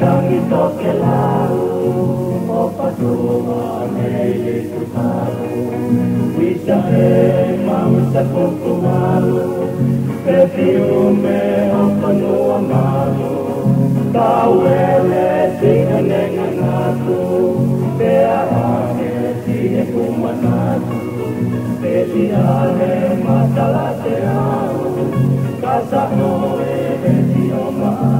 tangi toke lau o patua nei le tutaru Wisa e mausa koko malu Pe fiume o panua malu Tau ele tika nenga ngatu Pe aake tine kumanatu Pe liale matala te au Kasa hoe e ti o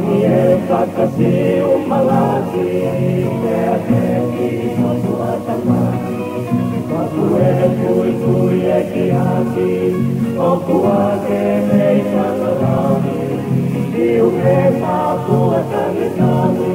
Angi e kakasi o malaki Te ateki o tuata mai Maku e kui kui e ki haki O kuake mei whangarani Iu e maku a tangi tangi